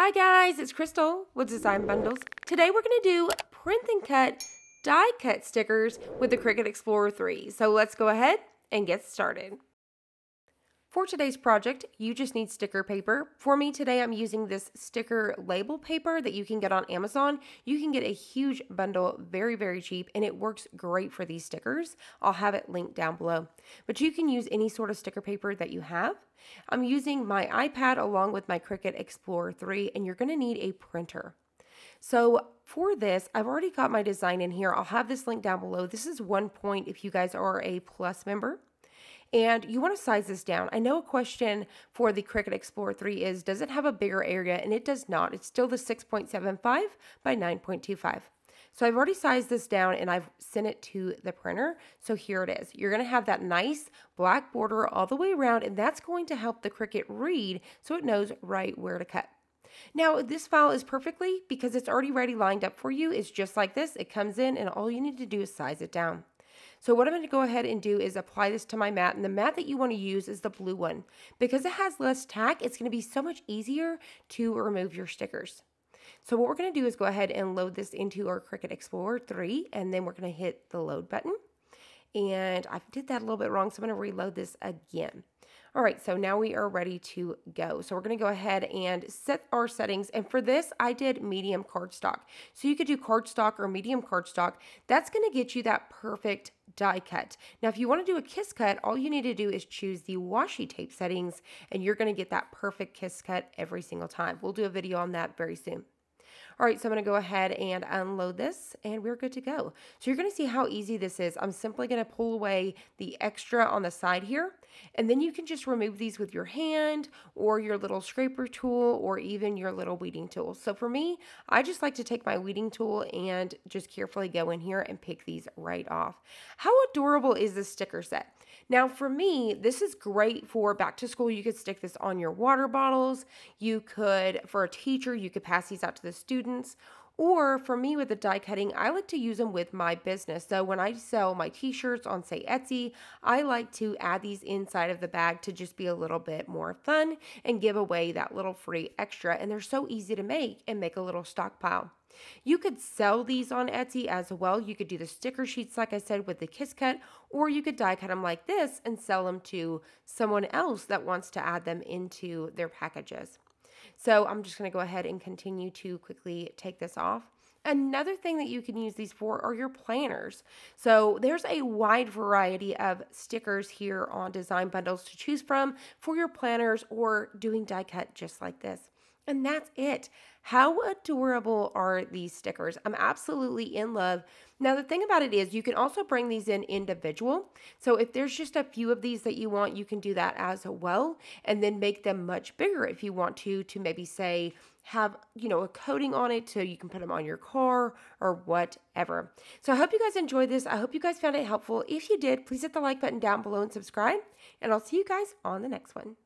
Hi guys, it's Crystal with Design Bundles. Today we're to do print and cut die cut stickers with the Cricut Explorer 3. So let's go ahead and get started. For today's project, you just need sticker paper. For me today, I'm using this sticker label paper that you can get on Amazon. You can get a huge bundle very, very cheap, and it works great for these stickers. I'll have it linked down below. But you can use any sort of sticker paper that you have. I'm using my iPad along with my Cricut Explorer 3, and you're going to need a printer. So for this, I've already got my design in here. I'll have this link down below. This is one point if you guys are a plus member. And you want to size this down. I know a question for the Cricut Explorer 3 is, does it have a bigger area? And it does not. It's still the 6.75 by 9.25. So I've already sized this down and I've sent it to the printer. So here it is. You're going to have that nice black border all the way around and that's going to help the Cricut read so it knows right where to cut. Now, this file is perfectly because it's already ready lined up for you. It's just like this. It comes in and all you need to do is size it down. So what I'm going to go ahead and do is apply this to my mat. And the mat that you want to use is the blue one. Because it has less tack, it's going to be so much easier to remove your stickers. So what we're going to do is go ahead and load this into our Cricut Explorer 3. And then we're going to hit the load button. And I did that a little bit wrong, so I'm going to reload this again. All right, so now we are ready to go. So we're gonna go ahead and set our settings. And for this, I did medium cardstock. So you could do cardstock or medium cardstock. That's gonna get you that perfect die cut. Now, if you wanna do a kiss cut, all you need to do is choose the washi tape settings and you're gonna get that perfect kiss cut every single time. We'll do a video on that very soon. All right, so I'm going to go ahead and unload this and we're good to go. So you're going to see how easy this is. I'm simply going to pull away the extra on the side here and then you can just remove these with your hand or your little scraper tool or even your little weeding tool. So for me, I just like to take my weeding tool and just carefully go in here and pick these right off. How adorable is this sticker set? Now for me, this is great for back to school. You could stick this on your water bottles. You could, for a teacher, you could pass these out to the students. Or for me with the die cutting, I like to use them with my business. So when I sell my t-shirts on say Etsy, I like to add these inside of the bag to just be a little bit more fun and give away that little free extra. And they're so easy to make and make a little stockpile. You could sell these on Etsy as well. You could do the sticker sheets, like I said, with the Kiss Cut, or you could die cut them like this and sell them to someone else that wants to add them into their packages. So I'm just going to go ahead and continue to quickly take this off. Another thing that you can use these for are your planners. So there's a wide variety of stickers here on Design Bundles to choose from for your planners or doing die cut just like this. And that's it. How adorable are these stickers? I'm absolutely in love. Now, the thing about it is you can also bring these in individual. So if there's just a few of these that you want, you can do that as well and then make them much bigger if you want to, to maybe say have, you know, a coating on it so you can put them on your car or whatever. So I hope you guys enjoyed this. I hope you guys found it helpful. If you did, please hit the like button down below and subscribe. And I'll see you guys on the next one.